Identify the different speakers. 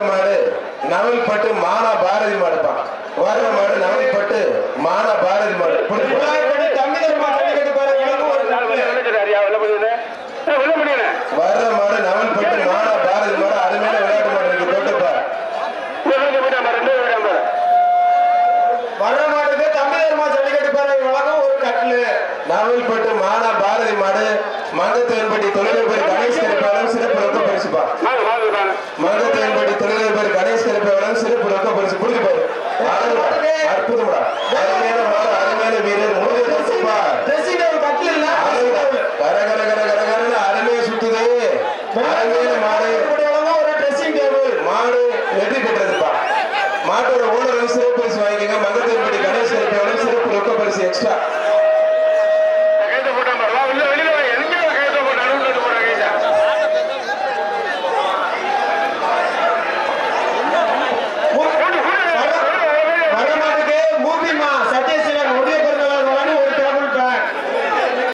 Speaker 1: மாடு நவல் பட்டு மானா பாரதி மாடுப்பான் வர்ற மாடு நவல் பட்டு மானா பாரதி மாடு
Speaker 2: வர்ற ஒரு கட்டில்.
Speaker 1: நவல் பட்டு மானா பாரதி மாடு மந்தத்தேன்பட்டி தொழில் மாட்டோட ஓனரும் சிறப்பு பரிசு வாங்கிக்கங்க. மங்கத்தூர்படி கணேஷ் சிறப்பு சிறப்பு ரொக்க பரிசு எக்ஸ்ட்ரா